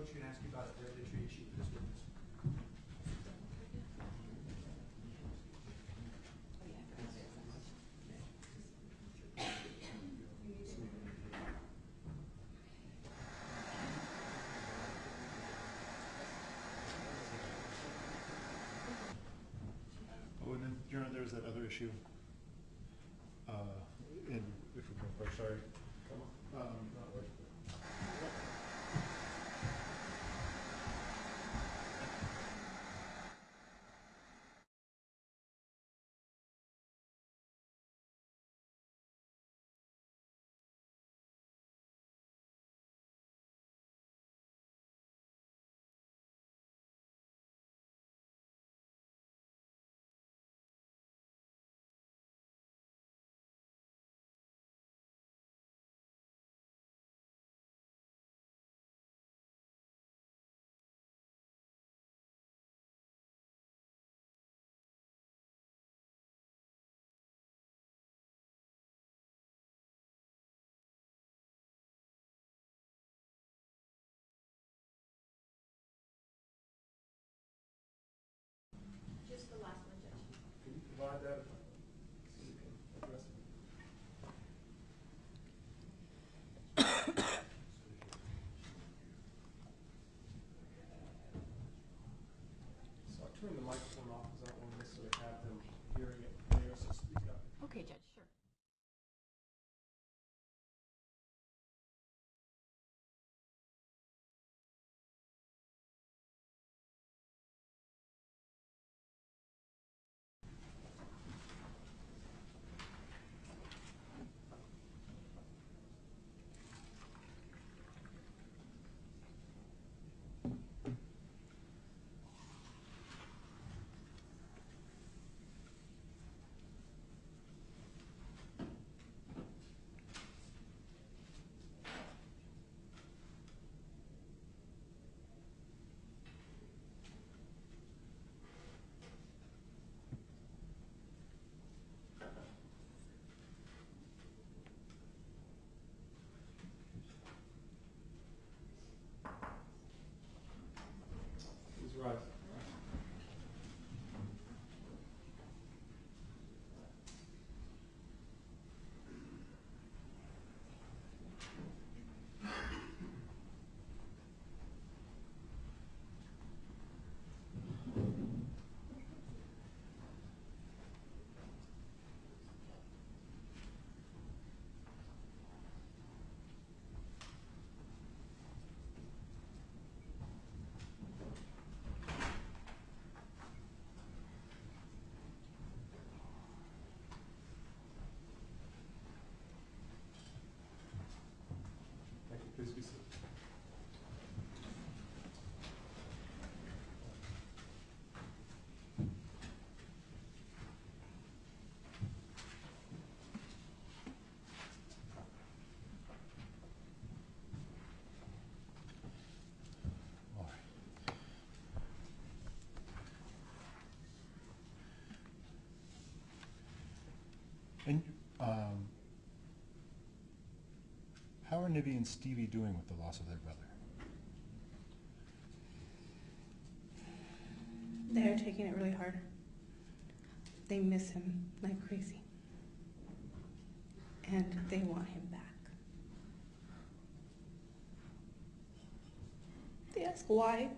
coach and ask you about a regulatory issue for the students. Oh, and then, Your Honor, there's that other issue And um, how are Nibby and Stevie doing with the loss of their brother? They're taking it really hard. They miss him like crazy. And they want him back. They ask why.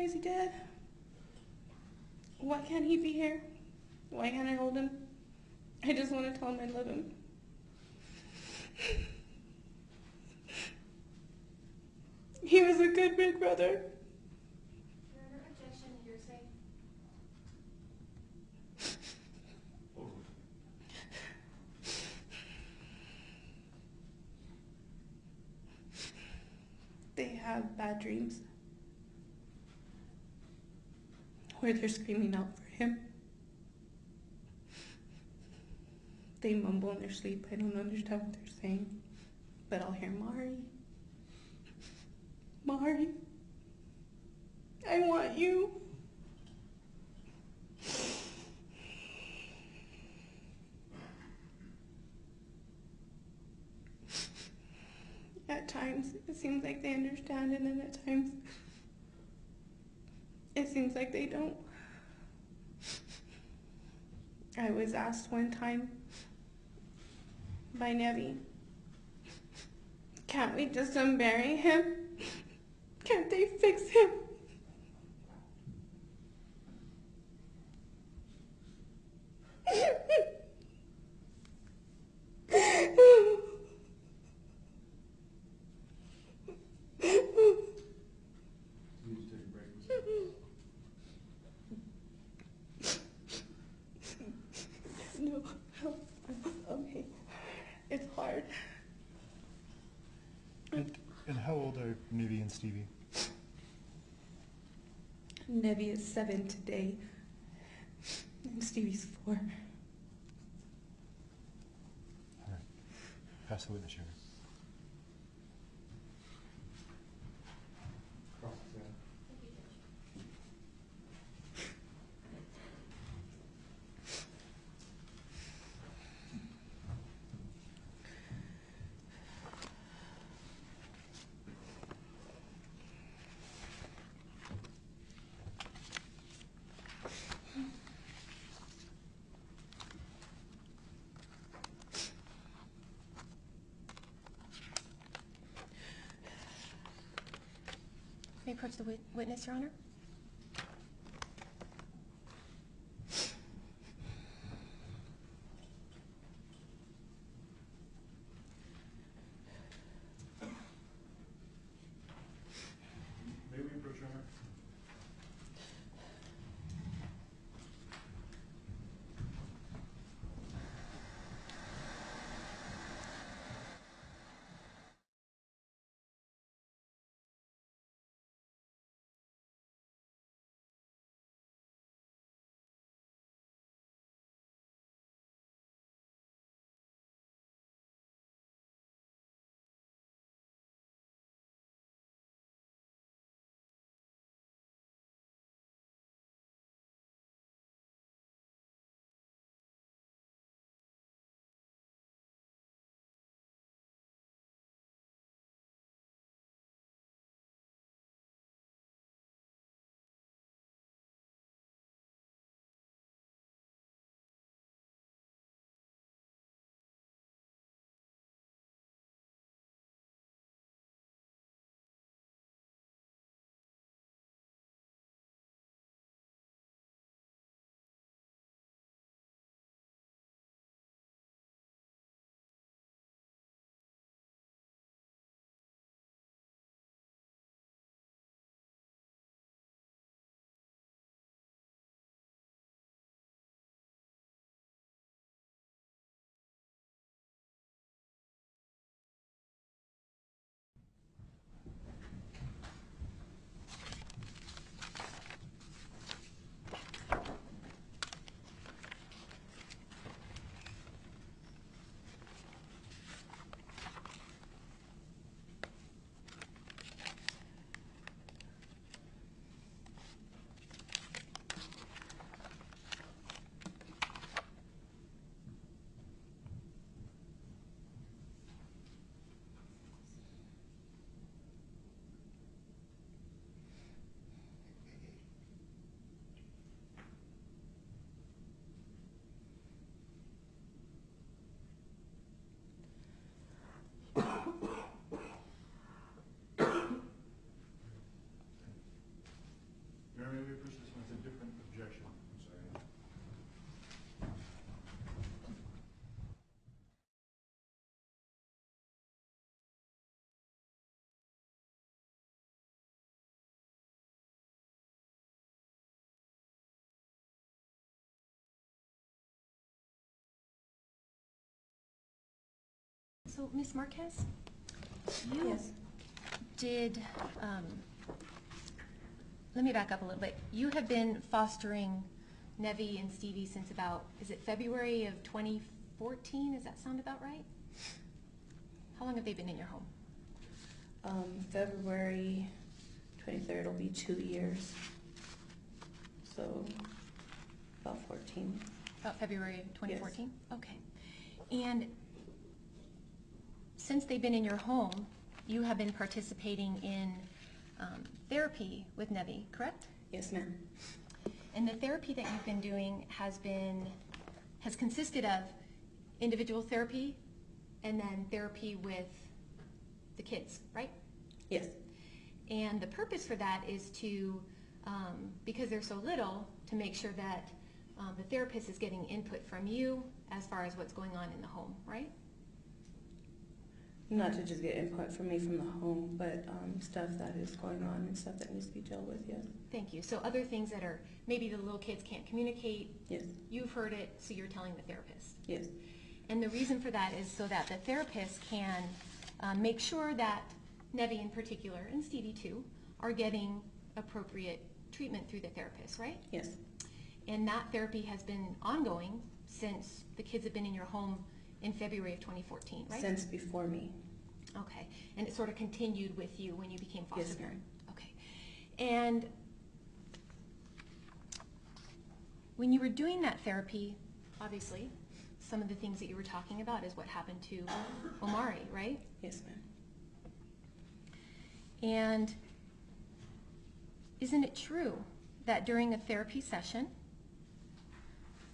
Why is he dead? Why can't he be here? Why can't I hold him? I just want to tell him I love him. He was a good big brother. They have bad dreams where they're screaming out for him. They mumble in their sleep. I don't understand what they're saying, but I'll hear Mari. Mari, I want you. At times, it seems like they understand, and then at times, it seems like they don't. I was asked one time by Nevi, can't we just unbury him? Can't they fix him? You need to take a break. Ms. Evans. No, okay. It's hard. And, and how old are Nivy and Stevie? Nevi is seven today, and Stevie's four. All right. Pass the witness, Your. Approach the witness, Your Honor? So, Ms. Marquez, you Yes. did, um, let me back up a little bit. You have been fostering Nevi and Stevie since about, is it February of 2014? Does that sound about right? How long have they been in your home? Um, February twenty-third will be two years. So, about fourteen. About February of 2014? Okay. And since they've been in your home, you have been participating in um, therapy with Nevi, correct? Yes, ma'am. And the therapy that you've been doing has been, has consisted of individual therapy and then therapy with the kids, right? Yes, And the purpose for that is to, um, because they're so little, to make sure that um, the therapist is getting input from you as far as what's going on in the home, right? Not to just get input from me from the home, but, um, stuff that is going on and stuff that needs to be dealt with, yes. Thank you. So other things that are, maybe the little kids can't communicate, Yes, you've heard it, so you're telling the therapist. yes, And the reason for that is so that the therapist can um, make sure that Nevi in particular, and Stevie too, are getting appropriate treatment through the therapist, right? yes, And that therapy has been ongoing since the kids have been in your home in February of 2014, right? since before me. Okay, and it sort of continued with you when you became foster Yes, parent? Okay. And when you were doing that therapy, obviously, some of the things that you were talking about is what happened to Omaree, right? Yes, ma'am. And isn't it true that during a therapy session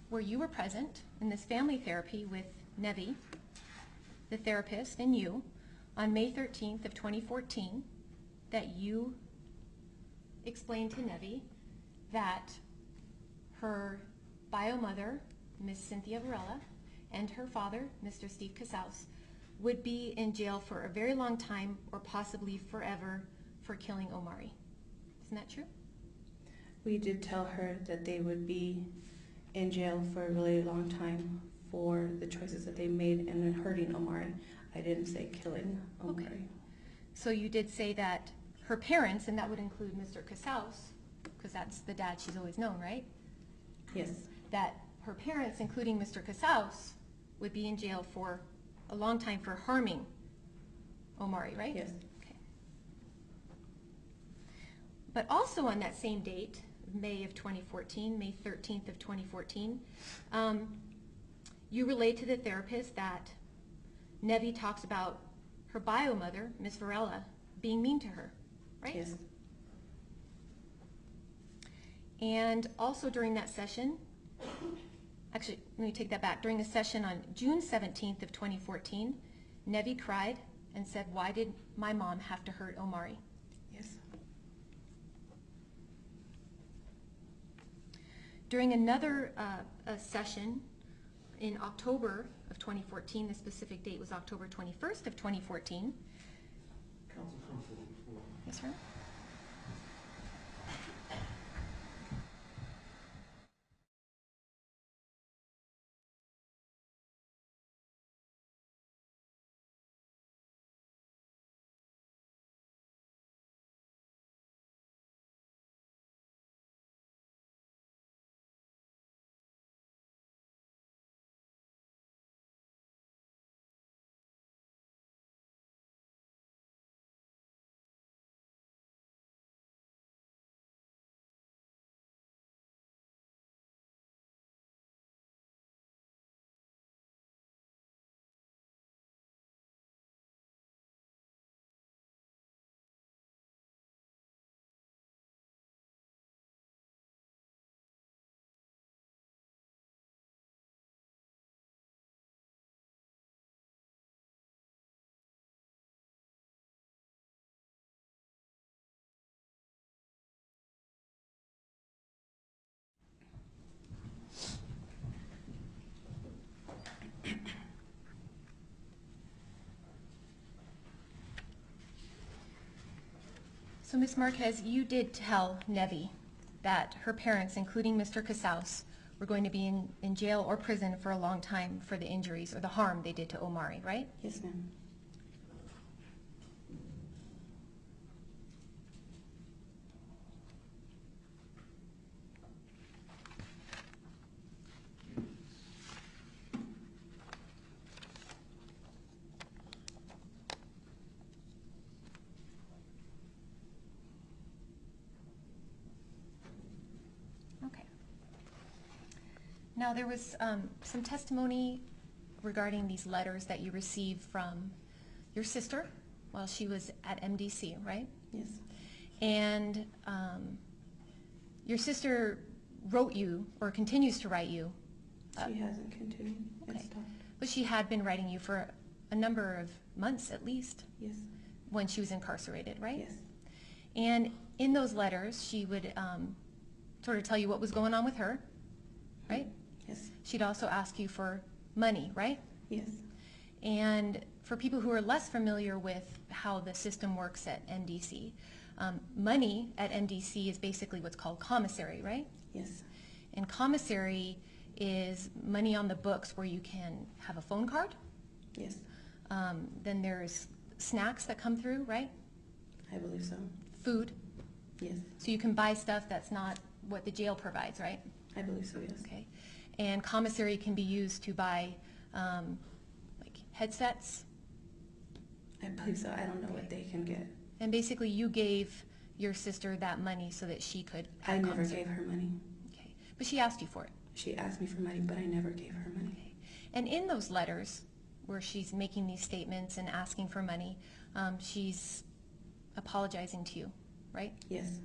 where you were present in this family therapy with Nevi, the therapist, and you, on May 13th of 2014, that you explained to Nevi that her bio mother, Miss Cynthia Varela, and her father, Mr. Steve Casaus, would be in jail for a very long time or possibly forever for killing Omaree. Isn't that true? We did tell her that they would be in jail for a really long time for the choices that they made and then hurting Omaree. I didn't say killing Omaree. Okay. So you did say that her parents, and that would include Mr. Casaus, because that's the dad she's always known, right? Yes, That her parents, including Mr. Casaus, would be in jail for a long time for harming Omaree, right? yes, Okay. But also on that same date, May of 2014, May 13th of 2014, um, you relate to the therapist that Nevi talks about her bio mother, Miss Varela, being mean to her, right? yes, And also during that session, actually, let me take that back. During the session on June 17th of 2014, Nevi cried and said, why did my mom have to hurt Omaree? yes, During another uh, a session in October of 2014, the specific date was October 21st of 2014. Counsel. Yes, sir? So, Ms. Marquez, you did tell Nevi that her parents, including Mr. Casaus, were going to be in, in jail or prison for a long time for the injuries or the harm they did to Omaree, right? Yes, ma'am. There was um, some testimony regarding these letters that you received from your sister while she was at MDC, right? Yes. And um, your sister wrote you, or continues to write you, uh, She hasn't continued. Okay. but she had been writing you for a number of months at least Yes. when she was incarcerated, right? Yes. And in those letters, she would um, sort of tell you what was going on with her, right? She'd also ask you for money, right? Yes. And for people who are less familiar with how the system works at MDC, um, money at MDC is basically what's called commissary, right? Yes. And commissary is money on the books where you can have a phone card. Yes. Um, then there's snacks that come through, right? I believe so. Food. Yes. So you can buy stuff that's not what the jail provides, right? I believe so, yes. Okay. And commissary can be used to buy um, like headsets. I believe so. I don't know what they can get. And basically, you gave your sister that money so that she could. I never gave her money. Okay. But she asked you for it. She asked me for money, but I never gave her money. Okay. And in those letters, where she's making these statements and asking for money, um, she's apologizing to you, right? Yes.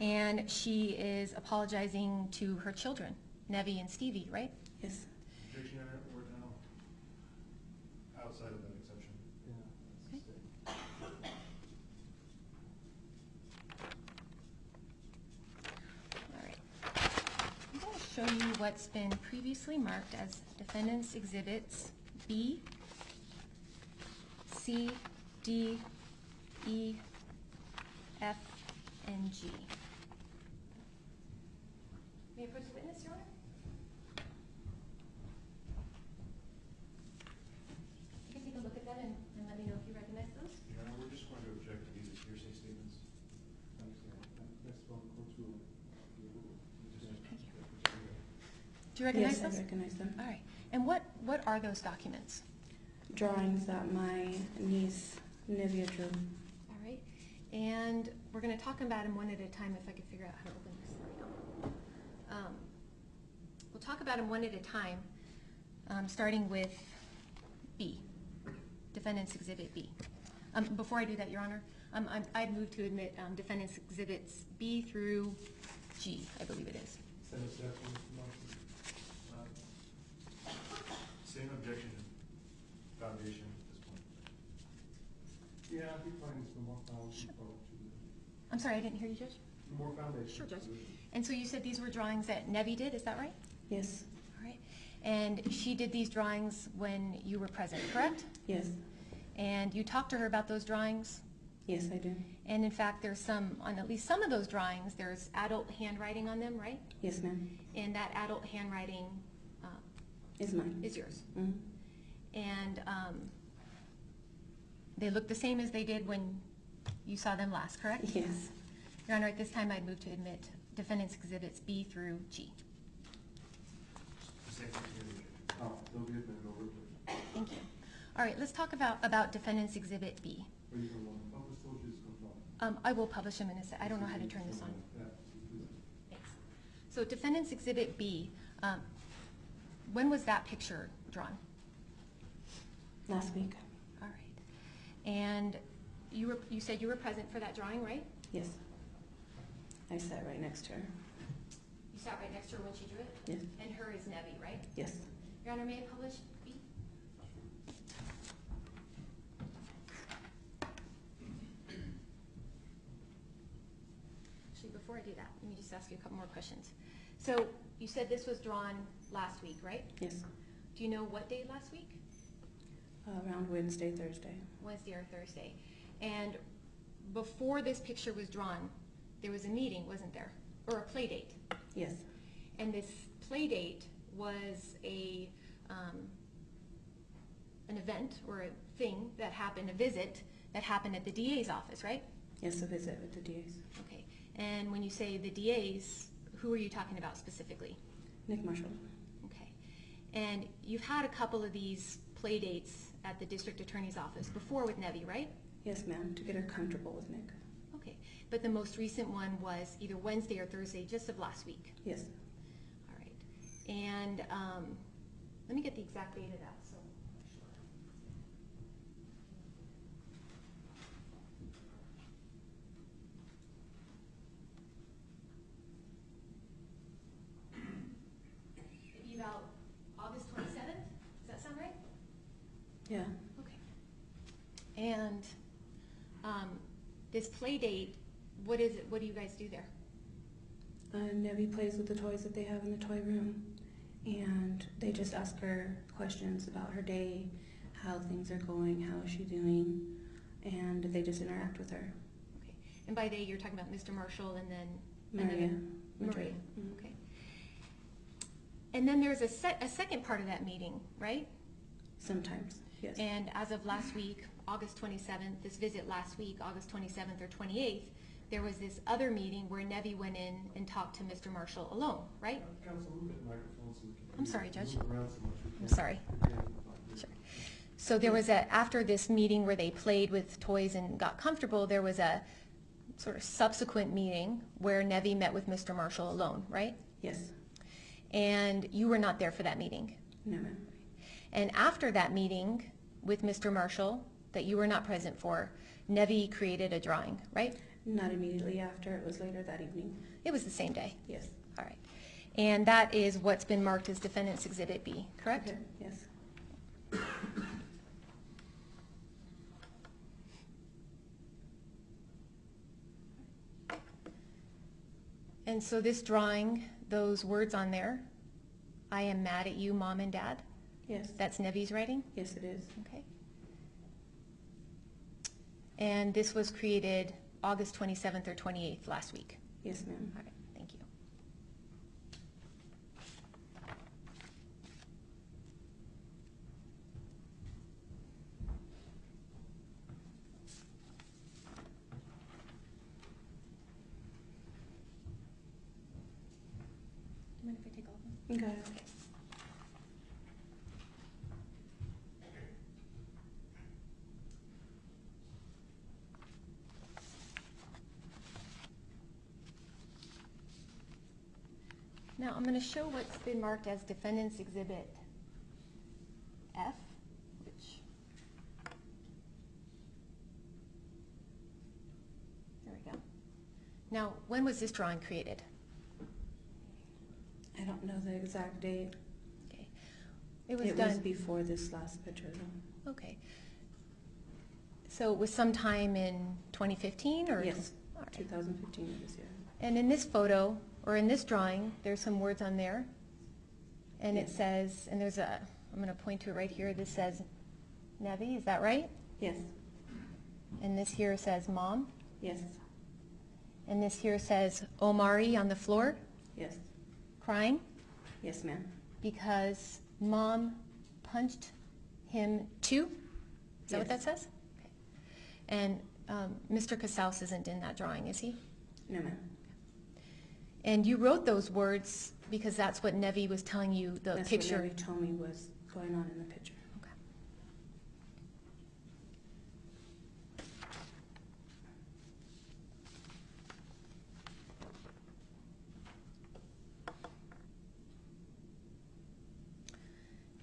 And she is apologizing to her children, Nevi and Stevie, right? Yes. Objection, Your Honor, we're now outside of that exception. Okay. All right. I'm going to show you what's been previously marked as defendants' exhibits B, C, D, E, F, and G. May I approach the witness, Your Honor? You can take a look at that and, and let me know if you recognize those. Your Honor, we're just going to object to these as hearsay statements. Do you recognize yes, those? I recognize them. All right. And what, what are those documents? Drawings that my niece, Nivia, drew. All right. And we're going to talk about them one at a time if I can figure out how to open this. There we go. Um, we'll talk about them one at a time, um, starting with B, Defendant's Exhibit B. Um, before I do that, Your Honor, um, I'm, I'd move to admit um, Defendant's Exhibits B through G, I believe it is. Same objection, foundation at this point. Yeah, he finds the more foundation for I'm sorry, I didn't hear you, Judge. the more foundation. Sure, Judge. And so you said these were drawings that Nevi did, is that right? Yes. All right. And she did these drawings when you were present, correct? Yes. And you talked to her about those drawings? Yes, I do. And in fact, there's some, on at least some of those drawings, there's adult handwriting on them, right? Yes, ma'am. And that adult handwriting Is mine. is yours. Mhm. And um, they look the same as they did when you saw them last, correct? Yes. Your Honor, at this time, I'd move to admit defendant's exhibits B through G. The same thing here, the objection. Oh, they'll be admitted over. Thank you. All right, let's talk about, about defendant's exhibit B. Or you can, um, publish those, just confirm. Um, I will publish them in a sec, I don't know how to turn this on. Yeah. Thanks. So defendant's exhibit B, um, when was that picture drawn? Last week. All right. And you were, you said you were present for that drawing, right? Yes. I sat right next to her. You sat right next to her when she drew it? Yes. And her is Nevi, right? Yes. Your Honor, may I publish B? Actually, before I do that, let me just ask you a couple more questions. So you said this was drawn last week, right? Yes. Do you know what day last week? Around Wednesday, Thursday. Wednesday or Thursday. And before this picture was drawn, there was a meeting, wasn't there? or a play date. Yes, And this play date was a, um, an event or a thing that happened, a visit that happened at the DA's office, right? yes, a visit with the DAs. Okay. And when you say the DA's, who are you talking about specifically? Nick Marshall. And you've had a couple of these play dates at the district attorney's office before with Nevi, right? Yes, ma'am, to get her comfortable with Nick. Okay. But the most recent one was either Wednesday or Thursday, just of last week. Yes, All right. And um, let me get the exact date of that, so. It'd be about August twenty-seventh, does that sound right? yeah, Okay. And um, this play date, what is it, what do you guys do there? uh, Nevi plays with the toys that they have in the toy room, and they just ask her questions about her day, how things are going, how is she doing, and they just interact with her. Okay. And by they, you're talking about Mr. Marshall and then? Maria. another- Maria. Mhm. okay. And then there's a se- a second part of that meeting, right? Sometimes, yes. And as of last week, August twenty-seventh, this visit last week, August twenty-seventh or twenty-eighth, there was this other meeting where Nevi went in and talked to Mr. Marshall alone, right? Uh, Counsel, move that microphone so we can. I'm sorry, Judge. Move around so much we I'm can't- sorry. we can't find it. Sure. So there was a, after this meeting where they played with toys and got comfortable, there was a sort of subsequent meeting where Nevi met with Mr. Marshall alone, right? Yes, And you were not there for that meeting. no, ma'am. And after that meeting with Mr. Marshall, that you were not present for, Nevi created a drawing, right? Not immediately after, it was later that evening, It was the same day. yes. All right. And that is what's been marked as Defendant's Exhibit B, correct? Okay, Yes, And so this drawing, those words on there, I am mad at you, mom and dad, yes, that's Nevi's writing? yes, it is. Okay. And this was created August 27th or 28th last week? Yes, ma'am. All right, thank you. Do you mind if I take all of them? Okay. Now, I'm going to show what's been marked as Defendant's Exhibit F, which... There we go. Now, when was this drawing created? I don't know the exact date. Okay. It was It was done... before this last picture, though. Okay. So it was sometime in 2015, or? Yes, 2015 it was, yeah. And in this photo, or in this drawing, there's some words on there. And it says, and there's a, I'm going to point to it right here, this says Nevi, is that right? Yes, And this here says mom. yes, And this here says Omaree on the floor, yes, crying, yes, ma'am. because mom punched him too? Is that what that says? Okay. And um, Mr. Casaus isn't in that drawing, is he? No, ma'am. And you wrote those words because that's what Nevi was telling you, the That's picture. what Nevi told me was going on in the picture. Okay.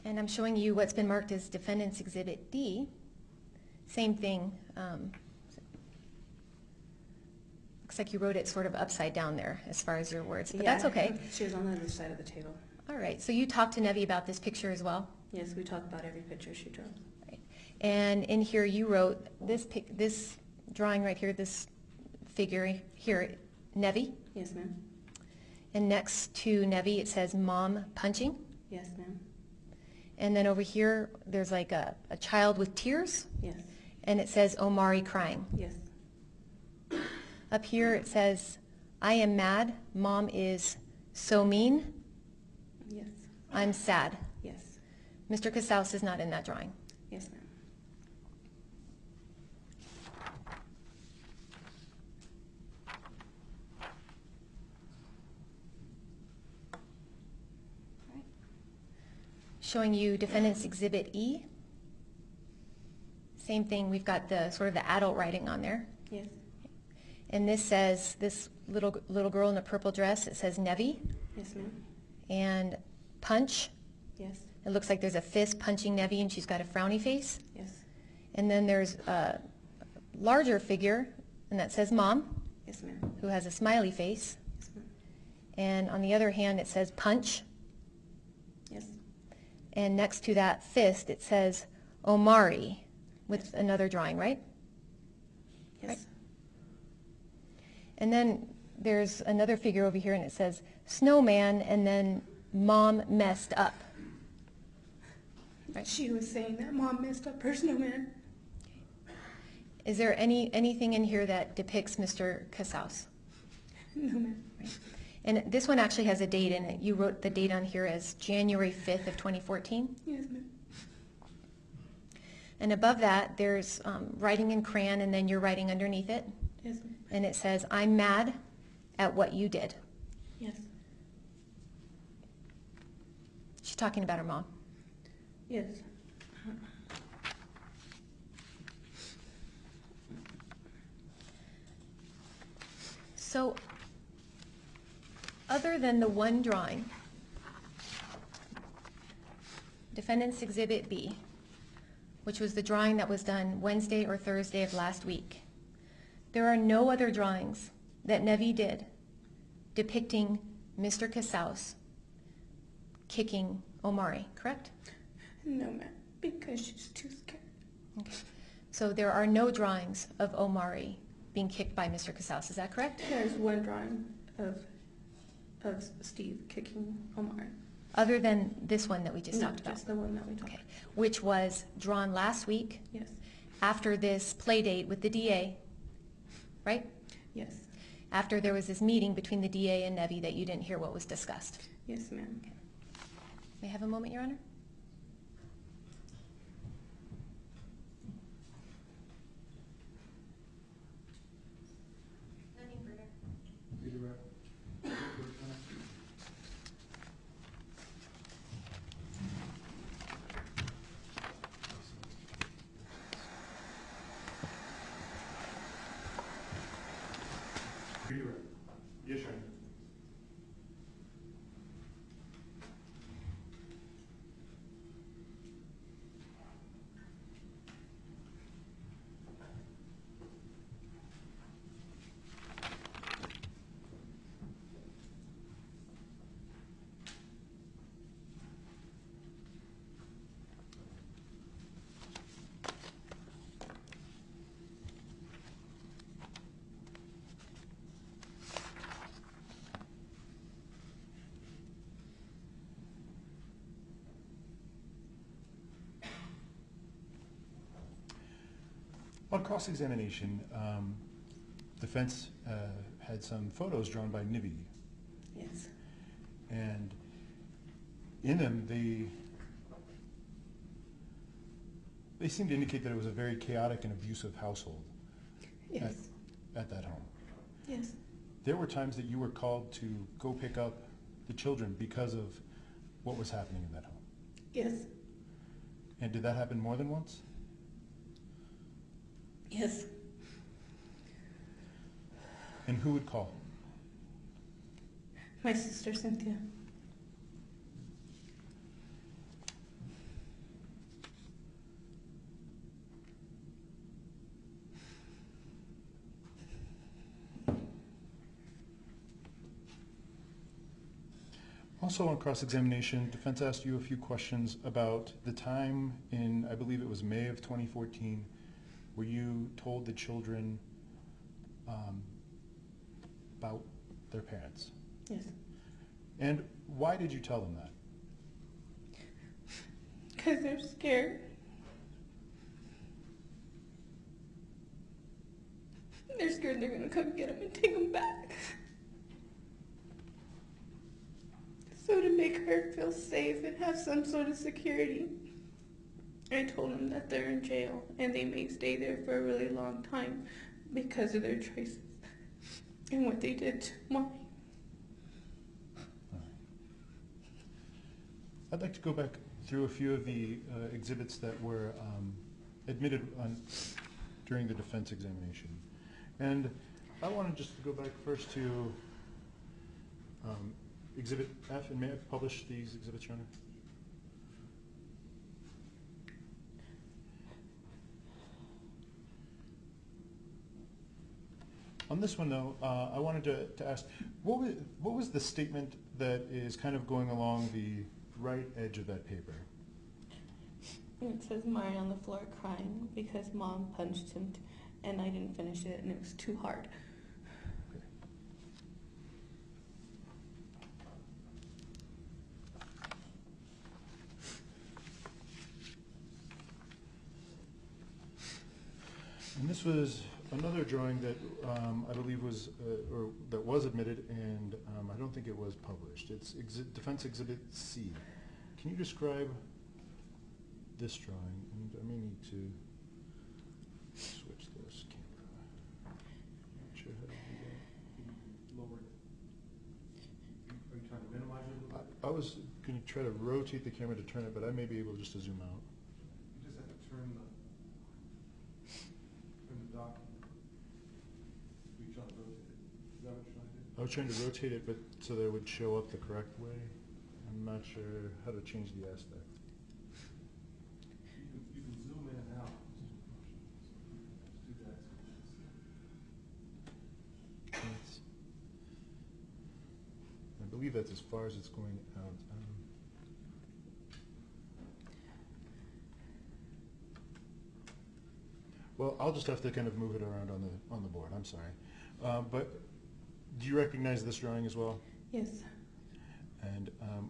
And I'm showing you what's been marked as Defendant's Exhibit D. Same thing. um, Looks like you wrote it sort of upside down there as far as your words, but that's okay. She was on the other side of the table. All right, so you talked to Nevi about this picture as well? Yes, we talked about every picture she drew. Right. And in here, you wrote this pic, this drawing right here, this figure here, Nevi. Yes, ma'am. And next to Nevi, it says mom punching. Yes, ma'am. And then over here, there's like a, a child with tears, Yes, and it says Omaree crying. yes, Up here, it says I am mad. Mom is so mean. Yes. I'm sad. Yes. Mr. Casaus is not in that drawing. Yes, ma'am. Showing you Defendant's Exhibit E. Same thing, we've got the sort of the adult writing on there. Yes. And this says, this little, little girl in a purple dress, it says Nevi. Yes, ma'am. And punch, Yes. it looks like there's a fist punching Nevi and she's got a frowny face. Yes. And then there's a larger figure, and that says mom, Yes, ma'am. who has a smiley face. Yes, ma'am. And on the other hand, it says punch. Yes. And next to that fist, it says Omaree with another drawing, right? Right. And then there's another figure over here and it says snowman and then mom messed up. Right. She was saying that mom messed up her snowman. Is there any, anything in here that depicts Mr. Casaus? No, ma'am. And this one actually has a date in it. You wrote the date on here as January 5th of 2014. Yes, ma'am. And above that, there's um, writing in crayon and then you're writing underneath it. Yes, ma'am. And it says, I'm mad at what you did. Yes. She's talking about her mom. Yes. So, other than the one drawing, Defendant's Exhibit B, which was the drawing that was done Wednesday or Thursday of last week, there are no other drawings that Nevi did depicting Mr. Casaus kicking Omaree, correct? No, ma'am. Because she's too scared. Okay. So there are no drawings of Omaree being kicked by Mr. Casaus, is that correct? There's one drawing of of Steve kicking Omar. Other than this one that we just no, talked about? just the one that we talked Okay, about. which was drawn last week Yes. after this play date with the DA, right? Yes. After there was this meeting between the DA and Nevi that you didn't hear what was discussed. Yes, ma'am. May I have a moment, Your Honor? Yes, Your Honor. On cross-examination, um, defense uh, had some photos drawn by Nivi, Yes. and in them, they they seemed to indicate that it was a very chaotic and abusive household Yes. at that home. Yes. There were times that you were called to go pick up the children because of what was happening in that home. Yes. And did that happen more than once? Yes. And who would call? My sister Cynthia. Also on cross-examination, defense asked you a few questions about the time in, I believe it was May of 2014, were you told the children um, about their parents? Yes. And why did you tell them that? Because they're scared. They're scared they're going to come get them and take them back. So to make her feel safe and have some sort of security, I told them that they're in jail and they may stay there for a really long time because of their choices and what they did to mommy. I'd like to go back through a few of the uh, exhibits that were um, admitted on, during the defense examination. And I just to go back first to um, Exhibit F, and may I publish these exhibits, Your Honor? On this one, though, uh, I wanted to, to ask, what was, what was the statement that is kind of going along the right edge of that paper? It says Mario on the floor crying because mom punched him and I didn't finish it and it was too hard. And this was another drawing that um, I believe was, uh, or that was admitted, and um, I don't think it was published. It's exhi- Defense Exhibit C. Can you describe this drawing? And I may need to switch this camera. Not sure how to do that. Lower it. Are you trying to minimize it a little bit? I I was going to try to rotate the camera to turn it, but I may be able just to zoom out. You just have to turn the, turn the dock. You're trying to rotate it. Is that what you're trying to do? I was trying to rotate it, but so that it would show up the correct way. I'm not sure how to change the aspect. You can, you can zoom in and out. Just do that. so you can see. That's- I believe that's as far as it's going out. Um, Well, I'll just have to kind of move it around on the, on the board, I'm sorry. Uh, But do you recognize this drawing as well? Yes. And um,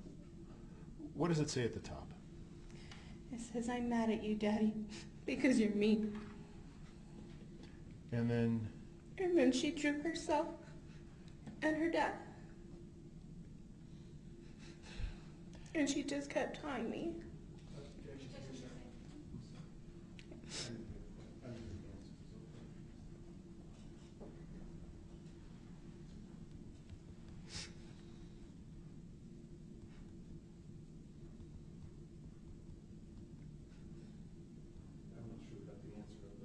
what does it say at the top? It says I'm mad at you, Daddy, because you're mean. And then, And then she drew herself and her dad. And she just kept tying me. I didn't hear the- I didn't hear the answer, so. I'm not sure about the answer, but,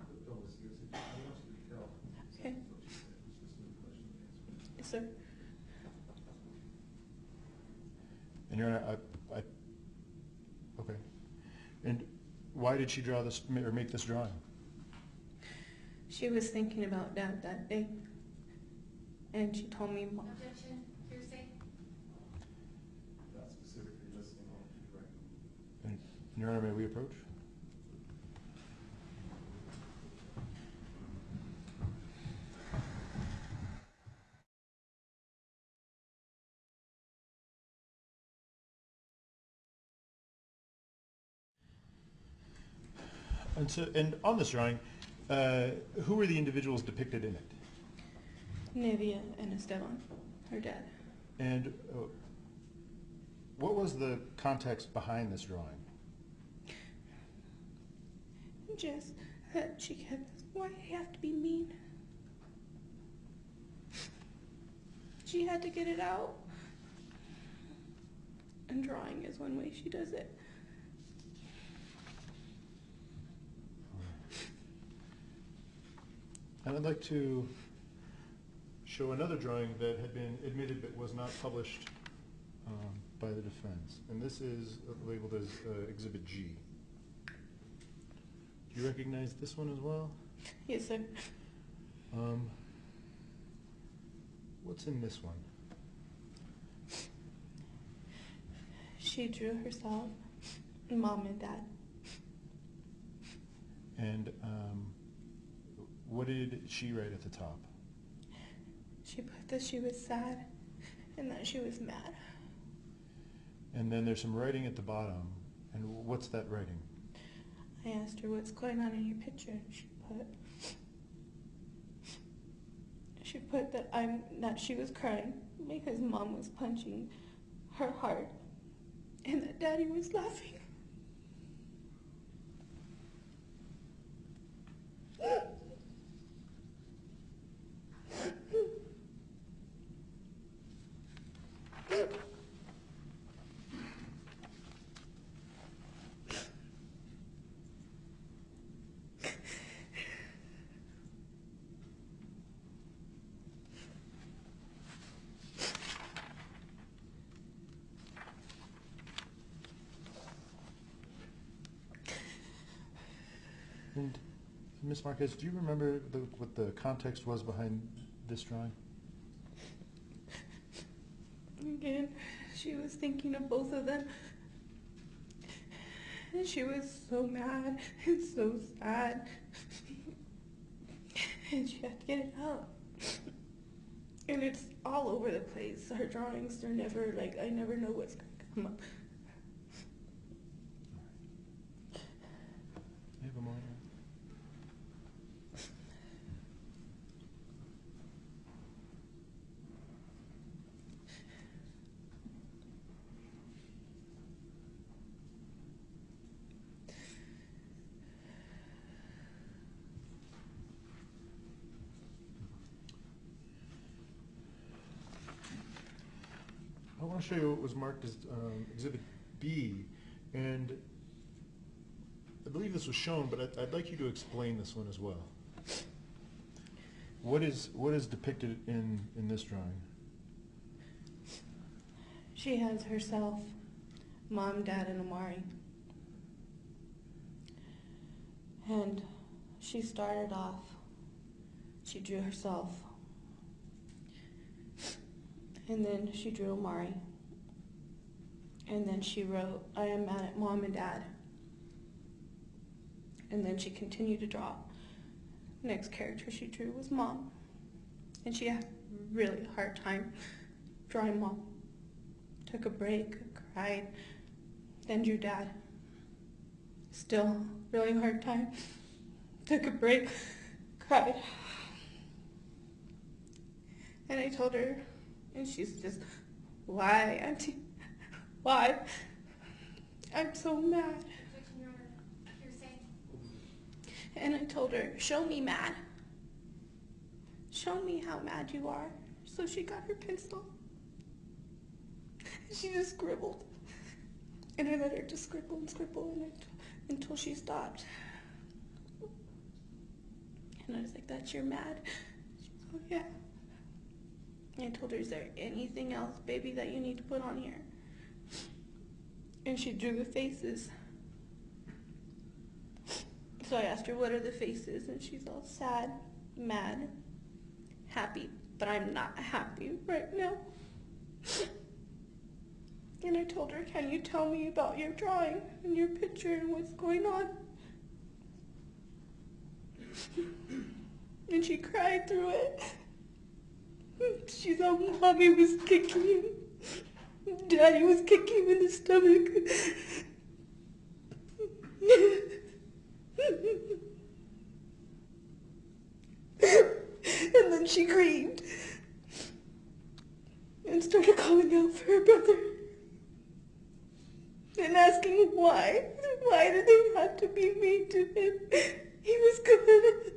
uh, don't listen, to this. I want you to tell. Okay. What she said, it's just a question and answer. Yes, sir. and you're, I, I, okay. And why did she draw this, or make this drawing? She was thinking about dad that day. And she told me, "Mom, Objection, hearsay? Not specifically listening on the. And Your Honor, may we approach? And so, and on this drawing, uh, who were the individuals depicted in it? Nivea and Esteban, her dad. And uh, what was the context behind this drawing? Just that she kept, why do you have to be mean? She had to get it out. And drawing is one way she does it. And I'd like to show another drawing that had been admitted but was not published um, by the defense. And this is labeled as uh, Exhibit G. Do you recognize this one as well? Yes, sir. Um, What's in this one? She drew herself, mom and dad. And um, what did she write at the top? She put that she was sad and that she was mad. And then there's some writing at the bottom. And what's that writing? I asked her what's going on in your picture. and She put she put that I'm that she was crying because mom was punching her heart and that daddy was laughing. And Ms. Marquez, do you remember the, what the context was behind this drawing? Again, she was thinking of both of them. And she was so mad and so sad. and she had to get it out. And it's all over the place. Her drawings, they're never like, I never know what's going to come up. You have a moment? I want show you what was marked as um, Exhibit B, and I believe this was shown, but I'd, I'd like you to explain this one as well. What is what is depicted in in this drawing? She has herself, mom, dad, and Omaree. And she started off, she drew herself. And then she drew Omaree. And then she wrote, I am mad at mom and dad. And then she continued to draw. Next character she drew was mom. And she had a really hard time drawing mom took a break, cried, then drew dad. Still really hard time. Took a break, cried. And I told her, and she's just, why, auntie? Why? I'm so mad. And I told her, show me mad. Show me how mad you are. So she got her pencil. She just scribbled. And I let her just scribble and scribble until she stopped. And I was like, that's your mad? She was, oh, yeah. And I told her, is there anything else, baby, that you need to put on here? And she drew the faces. So I asked her, what are the faces? And she's all sad, mad, happy. But I'm not happy right now. And I told her, can you tell me about your drawing and your picture and what's going on? and she cried through it. She thought mommy was kicking. Daddy was kicking him in the stomach. and then she screamed and started calling out for her brother and asking why. Why did they have to be mean to him? He was good.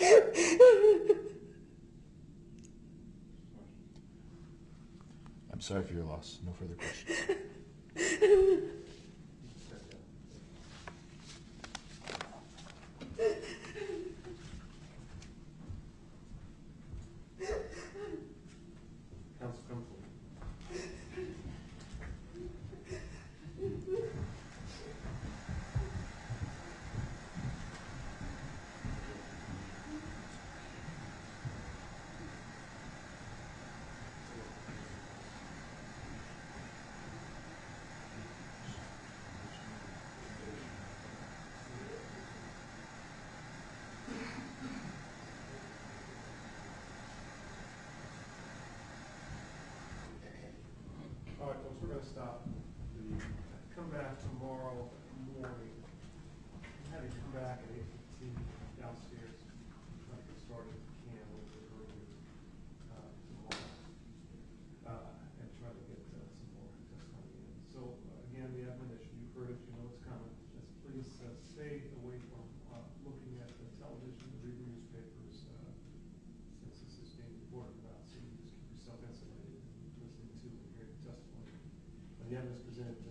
I'm sorry for your loss. No further questions. All right, folks, we're going to stop. Come back tomorrow morning. I'm having to come back at 8 evidence presented